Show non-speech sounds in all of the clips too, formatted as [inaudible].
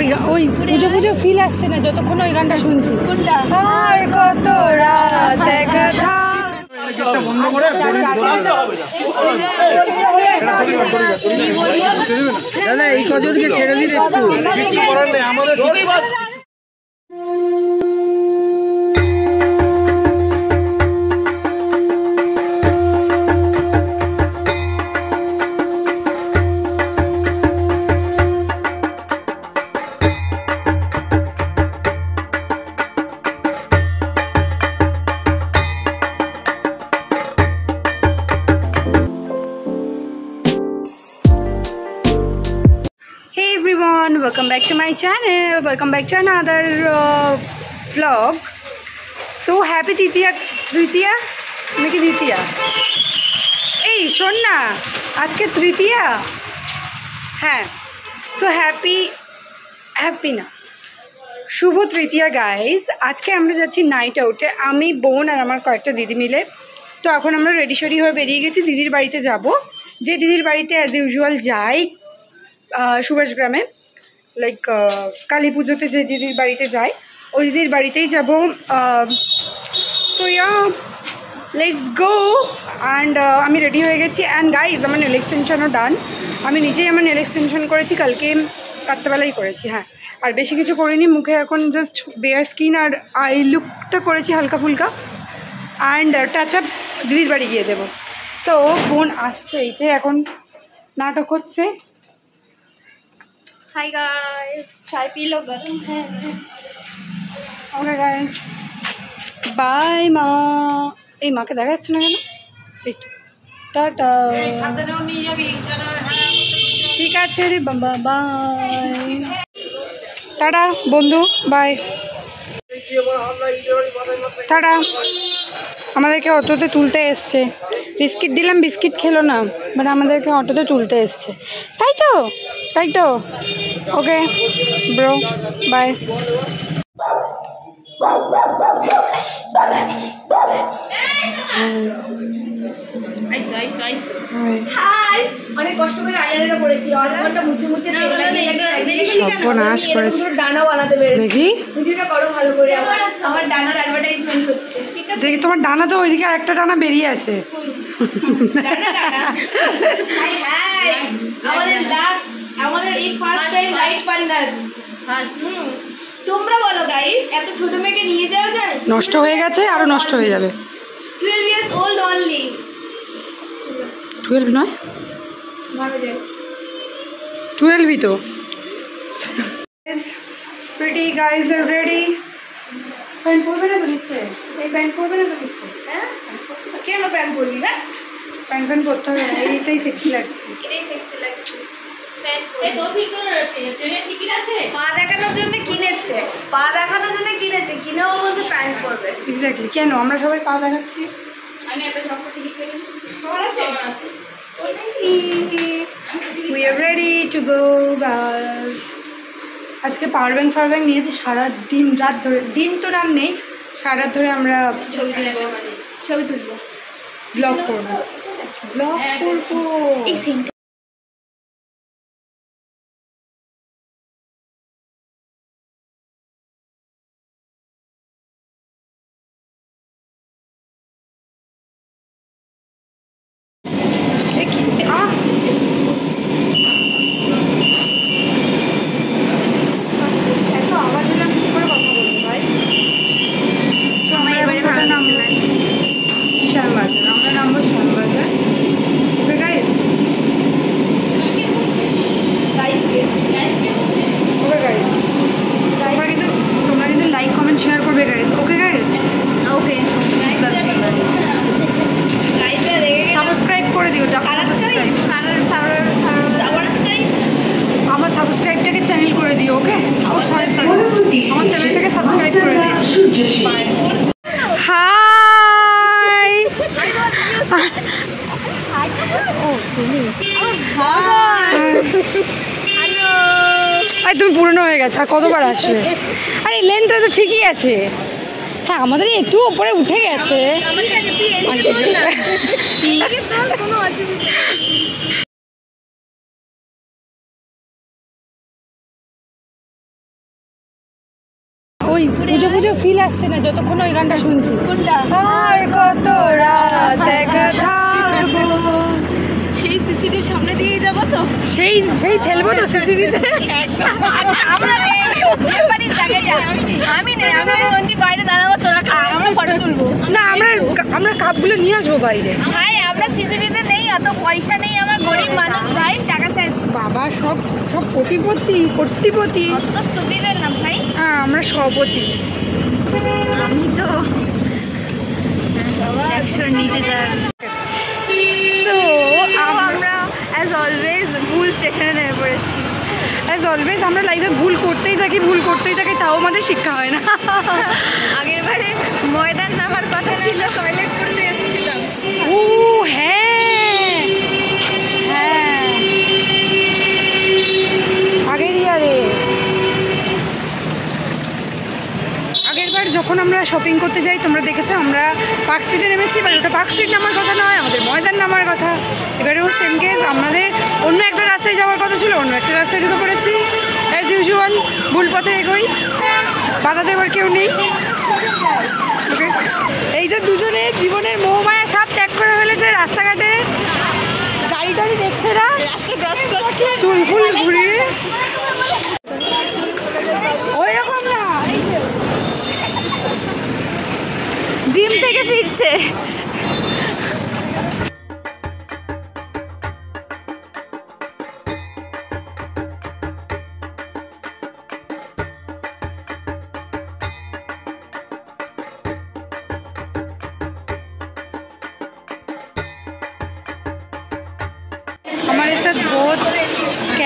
ওই ওই পুজো পুজো ফিল আসছে না যতক্ষণ ওই গানটা শুনছি। আর কত রাত একা থাক। দাদা এই কজনকে ছেড়ে দিন একটু। কিচ্ছু করার নেই আমাদের back to my channel. Welcome back to another uh, vlog. So happy তৃতীয়া তৃতীয়া নাকি দ্বিতীয়া এই শোন না আজকে তৃতীয়া হ্যাঁ সো হ্যাপি হ্যাপি না। শুভ তৃতীয়া গাইজ আজকে আমরা যাচ্ছি নাইট আউটে আমি বোন আর আমার কয়েকটা দিদি মিলে। তো এখন আমরা রেডি শেডি হয়ে বেরিয়ে গেছি। দিদির বাড়িতে যাব। যে দিদির বাড়িতে অ্যাজ ইউজুয়াল যাই আহ, সুভাষগ্রামে। লাইক কালী পুজোতে যে দিদির বাড়িতে যাই, ওই দিদির বাড়িতেই যাব সো লেটস গো অ্যান্ড আমি রেডি হয়ে গেছি। অ্যান্ড গাইজ আমার নেল এক্সটেনশনও ডান আমি নিজেই আমার নেল এক্সটেনশন করেছি, কালকে রাত্রেবেলাই করেছি হ্যাঁ। আর বেশি কিছু করিনি, মুখে এখন জাস্ট বেয়ার স্কিন আর আই লুকটা করেছি হালকা ফুলকা অ্যান্ড টাচ আপ দিদির বাড়ি গিয়ে দেবো। সো বোন আসছে, এই যে এখন নাটক হচ্ছে। हाय गाइस चाय पी लो गरम है ওকে গাইস বাই মা এই মাকে দেখা যাচ্ছে না কেন এই তো। টাটা ঠিক আছে রে বাবা বাই টাটা বন্ধু বাই টাটা। আমাদেরকে অটোতে তুলতে এসছে। বিস্কিট দিলাম, বিস্কিট খেলো না বাট আমাদেরকে অটোতে তুলতে এসছে। তাই তো তাই তো। ওকে ব্রো বাই আইসো আইসো আইসো। হাই! অনেক কষ্ট করে আইলাইনার পড়েছি। অনেকটা মুছে মুছে তেল লাগিয়ে লাগিয়ে সর্বনাশ করেছে। ডানা বানাতে পেরেছি। দেখি? ভিডিওটা করো ভালো করে। আমার আমার ডানার অ্যাডভার্টাইজমেন্ট হচ্ছে। ঠিক আছে। দেখি তোমার ডানা তো ওইদিকে একটা ডানা বেরিয়ে আছে। ডানা ডানা। High high. আমাদের লাস্ট আমাদের এই first time right partner first তোমরা বলো গাইস এত ছোট মেয়েকে নিয়ে যাওয়া যায় নষ্ট হয়ে গেছে আরও নষ্ট হয়ে যাবে। Twelve years old only twelve নয়? টুয়েলভই তো। প্রিটি গাইজ রেডি প্যান্ট পরবে না বলেছে এই প্যান্ট পরবে না বলেছে হ্যাঁ? কেন প্যান্ট পরবি না প্যান্ট প্যান্ট পরতে হবে না এইটাই সেক্সি লাগছে। এটাই সেক্সি লাগছে পা দেখানোর জন্য কিনেছে। পা দেখানোর জন্য কিনেছে। কিনেও বলছে প্যান্ট পরবে। এক্স্যাক্টলি কেন? আমরা সবাই পা দেখাচ্ছি। সবার আছে? We are ready to go girls আজকে পাওয়ার ব্যাংক ফার ব্যাংক নিয়েছি সারা দিন রাত ধরে। দিন তো রাত নেই সারা রাত ধরে আমরা ছবি তুলবো। ছবি তুলবো। ব্লগ করব। ব্লগ করব। এই সিনটা দেখি আহ এত আওয়াজ হলে আমি কি করে কথা বলব ভাই So, আমরা এবারে এখন কোথায় ভালো নামবো? শ্যামবাজার আমরা নামবো শ্যামবাজার ওকে গাইস গাইসকে ওকে গাইস তোমরা কিন্তু তোমরা কিন্তু লাইক কমেন্ট শেয়ার করবে গাইস ওকে গাইস ওকে গাইসরা দেখে সাবস্ক্রাইব করে দিও সাবস্ক্রাইব সাবস্ক্রাইব আমার সাবস্ক্রাইবটাকে ওকে? আমার চ্যানেলটাকে সাবস্ক্রাইব করে দিও। হাই! আরে তুমি পুরনো হয়ে গেছে আর কতবার আসবে? আরে লেন্থটা তো ঠিকই আছে। হ্যাঁ আমাদের একটু ওপরে উঠে গেছে। [laughs] ওই পুজো পুজো ফিল আসছে না যতক্ষণ ওই গানটা শুনছি। কোনটা? আর কত রাত একা থাকব। সেই সিসিটির সামনে দিয়ে যাব তো? সেই সেই ঠেলবো তো সিসিটিতে আমরা নেই বিয়ে বাড়ির জায়গায় যা। আমি নেই আমি নন্দী বাইরে দাঁড়াবো তোরা খা ফটো তুলবো। না আমরা আমরা কাপগুলো নিয়ে আসব বাইরে। ভাই আমরা সিসিটিতে নেই অত পয়সা নেই আমার গরিব মানুষ ভাই টাকা শেষ বাবা সব সব কোটিপতি কোটিপতি। অত সুবিধে না ভাই। হ্যাঁ আমরা সভাপতি। আমি তো একশোর নিচে যা। সো আমরা অ্যাজ অলওয়েজ ভুল স্টেশনে নেমে পড়েছি। অ্যাজ অলওয়েজ আমরা লাইফে ভুল করতেই থাকি ভুল করতেই থাকি তাও আমাদের শিক্ষা হয় না। [laughs] আগের বারে ময়দান নামার কথা ছিল টয়লেট করতে হ্যাঁ। হ্যাঁ। আগের ইয়ারে। আগেরবার যখন আমরা শপিং করতে যাই, তোমরা দেখেছ, আমরা পার্ক স্ট্রিটে নেমেছি, এবার ওটা পার্ক স্ট্রিট নামার কথা নয়, আমাদের ময়দান নামার কথা। এবারেও সেম কেস আমাদের অন্য একটা রাস্তায় যাওয়ার কথা ছিল, অন্য একটা রাস্তায় ঢুকে পড়েছি। অ্যাজ ইউজুয়াল ভুল পথে এগোই। বাধা দেওয়ার কেউ নেই। এই যে দুজনে জীবনের মোহমায়া সব ত্যাগ করে ফেলেছে রাস্তাঘাটে। গাড়ি টাড়ি দেখছে না। রাস্তা ক্রস করছে। চুল ফুল ঘুরিয়ে। ওই রকম না। জিম থেকে ফিরছে।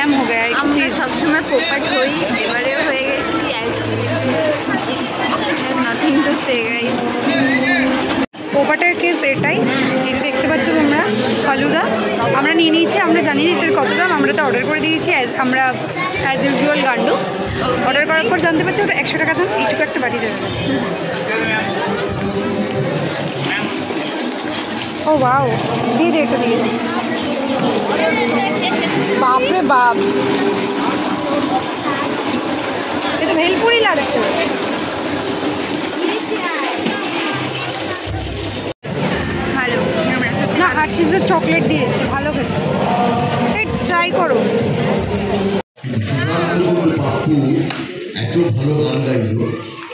स्कैम हो गया एक আমরা चीज़ সবসময় পোপাট হই এবারেও হয়ে গেছি নাথিং টু সে গাইস পোপাটের কেস এটাই এই যে দেখতে পাচ্ছ তোমরা ফালুদা আমরা নিয়ে নিয়েছি আমরা জানি না এটার কত দাম আমরা তো অর্ডার করে দিয়েছি as- আমরা অ্যাজ ইউজুয়াল গান্ডু অর্ডার করার পর জানতে পারছি ওটা একশো টাকা দাম এইটুকু একটা বাড়ি দেবে ও বাও দিয়ে দে এটা দিয়ে দে বাপরে বাপ। এ তো ভেলপুরি লাগছে। না হার্শিসের চকলেট দিয়েছে ভালো খেতে। এই ট্রাই করো। এত ভালো গান গাইলো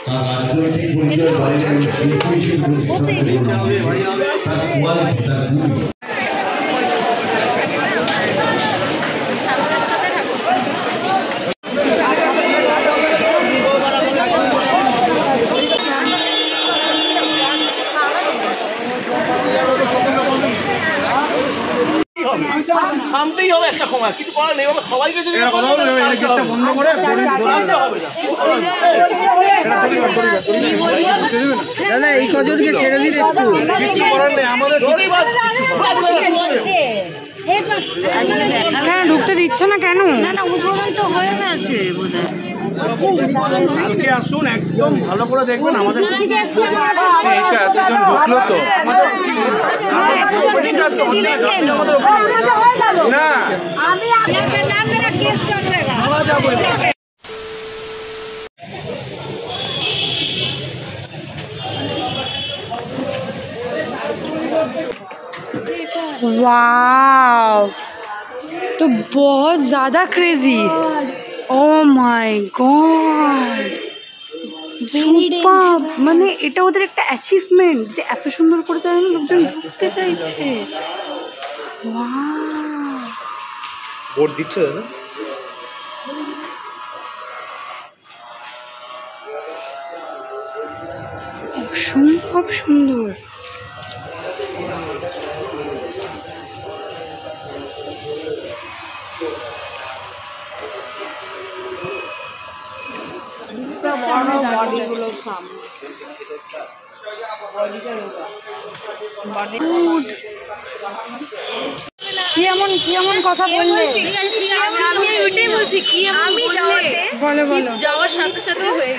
তার রাজনৈতিক পরিচয় বাইরে শিল্পী হিসেবে তার কোয়ালিটি তার থামতেই হবে একটা সময়। কিছু করার নেই হবে সবাইকে যদি বন্ধ করে দাদা এই কজনকে ছেড়ে দিন একটু কিছু করার নেই আমাদের কেন ঢুকতে দিচ্ছে না কেন কালকে আসুন একদম ভালো করে দেখবেন আমাদের এইটা এতজন ঢুকলো তো opening টা না না। वाओ तो बहुत ज़्यादा क्रेजी ও মাই গড মানে এটা ওদের একটা অ্যাচিভমেন্ট যে এত সুন্দর করে যেন লোকজন ঢুকতে চাইছে Wow! ভোট দিচ্ছে দাদা অসম্ভব সুন্দর কি এমন কি এমন কথা বললে? আমি আমি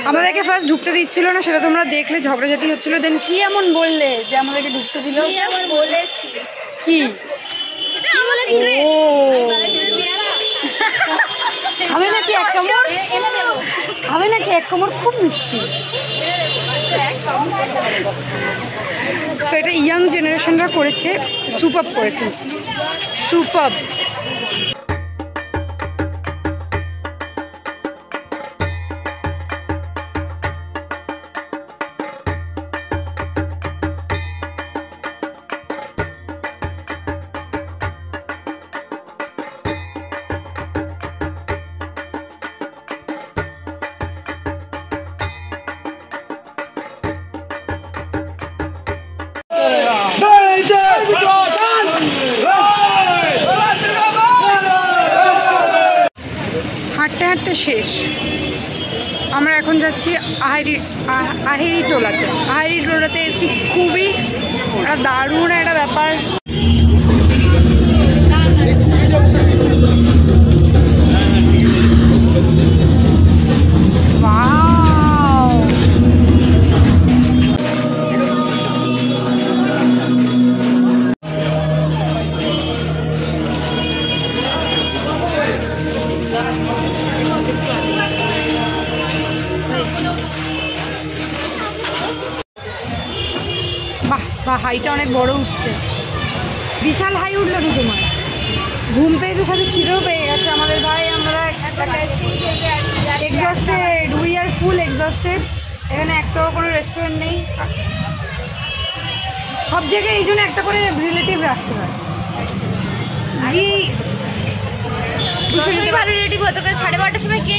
আমাদেরকে ফার্স্ট ঢুকতে দিচ্ছিল না সেটা তোমরা দেখলে ঝগড়াঝাটি হচ্ছিল। দেন কি এমন বললে যে আমাদেরকে ঢুকতে দিল? কি ও। নাকি এক কামড় নাকি এক কোমর খুব মিষ্টি। সো এটা ইয়াং জেনারেশনরা করেছে সুপার করেছে। সুপার হাঁটতে হাঁটতে শেষ। আমরা এখন যাচ্ছি আহারি আহ- আহেরি টোলাতে। আহেরি টোলাতে এসি খুবই একটা দারুণ একটা ব্যাপার হাইটা অনেক বড় উঠছে। বিশাল হাই উঠল তো তোমার। ঘুম পেয়েছে সাথে খিদেও পেয়ে গেছে। আমাদের ভাই আমরা exhausted we are full exhausted এখানে একটাও কোনো রেস্টুরেন্ট নেই। সব জায়গায় এই জন্য একটা করে রিলেটিভ রাখতে হয়। ভালো রিলেটিভ হতো সাড়ে বারোটার সময় কে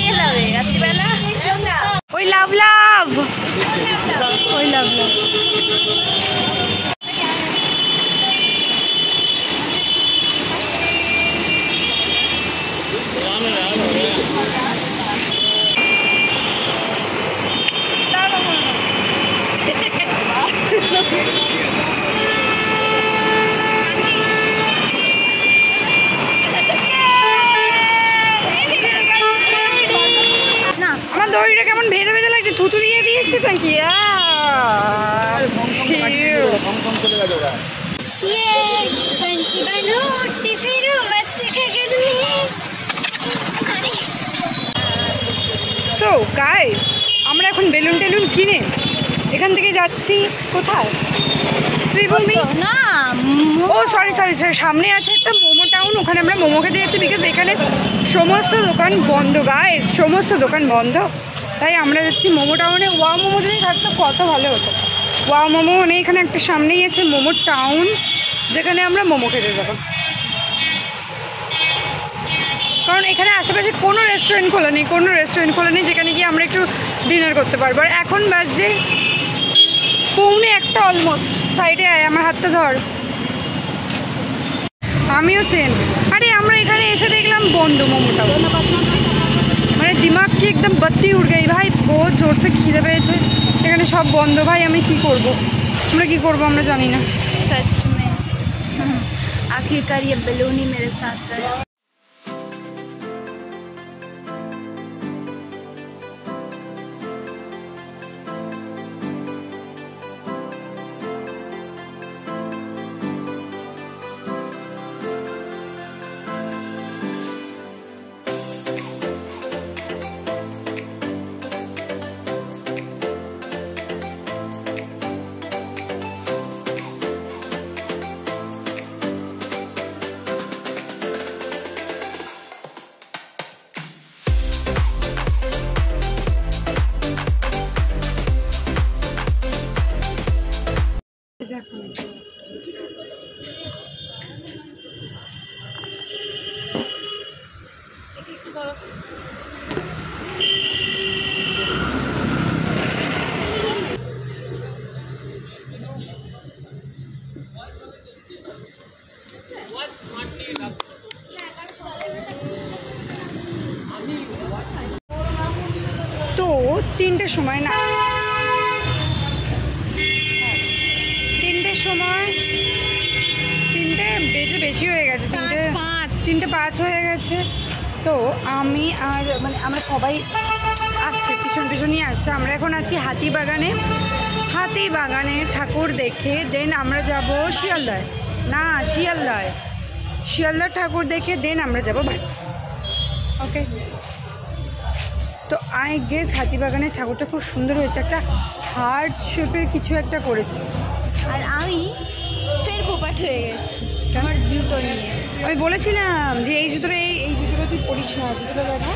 রাত্রিবেলা? ওই লাভ লাভ। ওই লাভ লাভ। আমার কেমন ভেজে ভেজে লাগছে? থুতু দিয়ে দিয়েছে নাকি? সো গাইস আমরা এখন বেলুন টেলুন কিনে এখান থেকে যাচ্ছি কোথায়? শ্রীভূমি? না ও সরি সরি সরি সামনে আছে একটা মোমো টাউন ওখানে আমরা মোমো খেতে যাচ্ছি বিকজ এখানে সমস্ত দোকান বন্ধ গাইস সমস্ত দোকান বন্ধ। তাই আমরা যাচ্ছি মোমো টাউনে ওয়া মোমো যদি থাকতো কত ভালো হতো। ওয়া মোমো মানে এখানে একটা সামনেই আছে মোমো টাউন যেখানে আমরা মোমো খেতে যাব। কারণ এখানে আশেপাশে কোনো রেস্টুরেন্ট খোলা নেই, কোনো রেস্টুরেন্ট খোলা নেই যেখানে গিয়ে আমরা একটু ডিনার করতে পারব। আর এখন বাজে পৌনে একটা অলমোস্ট সাইডে আয়, আমার হাতটা ধর। আমিও সেম আরে আমরা এখানে এসে দেখলাম বন্ধ মোমোটা। দিমাগ কি একদম বত্তি উড় গই ভাই বহুত জোরসে খিদে পেয়েছে এখানে সব বন্ধ ভাই আমি কি করব আমরা কি করব আমরা জানি না सच में आखिरकार ये बैलून ही मेरे साथ रहा তিনটের সময় না। তিনটের সময় তিনটে বেজে বেশি হয়ে গেছে তিনটে পাঁচ। তিনটে পাঁচ হয়ে গেছে। তো আমি আর মানে আমরা সবাই আসছে পিছন পিছনই আসছে। আমরা এখন আছি হাতিবাগানে। হাতিবাগানে ঠাকুর দেখে দেন আমরা যাব শিয়ালদায়। না শিয়ালদায়। শিয়ালদার ঠাকুর দেখে দেন আমরা যাব বাড়ি ওকে তো আই গেস হাতিবাগানের ঠাকুরটা খুব সুন্দর হয়েছে। একটা হার্ট শেপের কিছু একটা করেছে। আর আমি ফের পোপাট হয়ে গেছি আমার জুতো নিয়ে। আমি বলেছিলাম যে এই জুতোটা এই এই জুতোটা তুই পরিস না জুতোটা দেখো।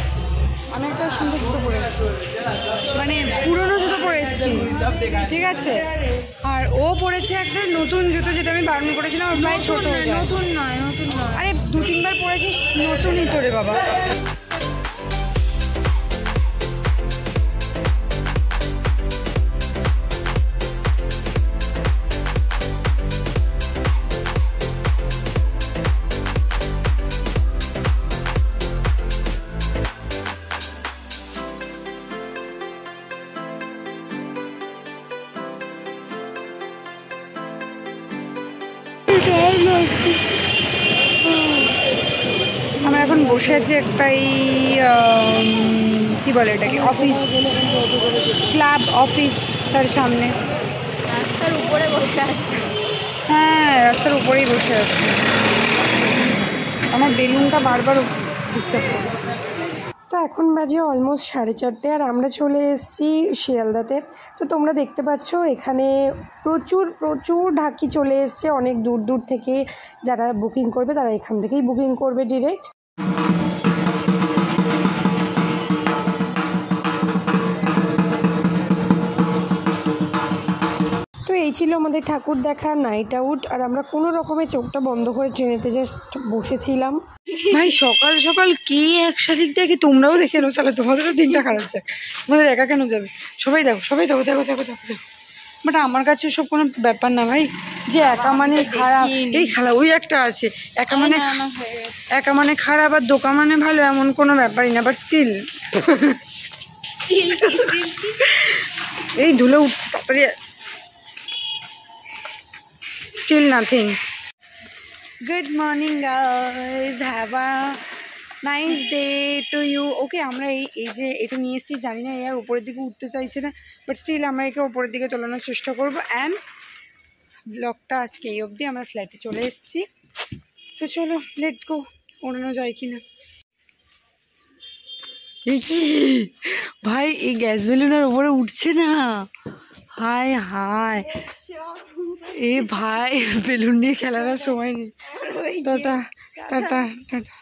আমি একটা সুন্দর জুতো পরে মানে পুরনো জুতো পরে এসেছি। ঠিক আছে? আর ও পরেছে একটা নতুন জুতো যেটা আমি বারণ করেছিলাম ওর পায়ে ছোট নতুন নয় নতুন নয়। আরে দু তিনবার পরেছিস নতুনই তো রে বাবা। বসে একটা এই কি বলে এটাকে অফিস ক্লাব অফিস তার সামনে। রাস্তার উপরে বসে আছে। হ্যাঁ রাস্তার উপরেই বসে আছে। আমার বেলুনটা বারবার ডিস্টার্ব করছে। তো এখন বাজে অলমোস্ট সাড়ে চারটে আর আমরা চলে এসেছি শিয়ালদাতে। তো তোমরা দেখতে পাচ্ছ এখানে প্রচুর প্রচুর ঢাকি চলে এসছে। অনেক দূর দূর থেকে যারা বুকিং করবে তারা এখান থেকেই বুকিং করবে ডিরেক্ট তো এই ছিল আমাদের ঠাকুর দেখা নাইট আউট আর আমরা কোনো রকমের চোখটা বন্ধ করে ট্রেনেতে জাস্ট বসেছিলাম। ভাই সকাল সকাল কে এক শালিক দেখে তোমরাও দেখে নো তাহলে তোমাদেরও দিনটা খারাপ যায় তোমাদের একা কেন যাবে? সবাই দেখো সবাই দেখো দেখো দেখো দেখো দেখো। বাট আমার কাছে সব কোনো ব্যাপার না ভাই। যে একা মানে খারাপ। এই শালা ওই একটা আছে। একা মানে একা মানে খারাপ আর দোকা মানে ভালো এমন কোনো ব্যাপারই না বাট স্টিল এই ধুলো উঠছে তাড়াতাড়ি still nothing. Good morning, guys. Have a nice day to you. ওকে আমরা এই এই যে এটা নিয়ে এসেছি, জানি না এর উপরের দিকে উঠতে চাইছে না বাট স্টিল আমরা একে উপরের দিকে তোলানোর চেষ্টা করব। অ্যান্ড ব্লগটা আজকে এই অবধি আমরা ফ্ল্যাটে চলে এসেছি। সো চলো লেটস গো ওড়ানো যায় কি? না ভাই, এই গ্যাস বেলুনের ওপরে উঠছে না। হায় হায়। এ ভাই, বেলুন নিয়ে খেলার সময় নেই। Tata tata tata.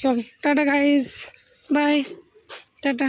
চল, টাটা গাইস বাই টাটা।